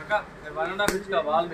అక్క one and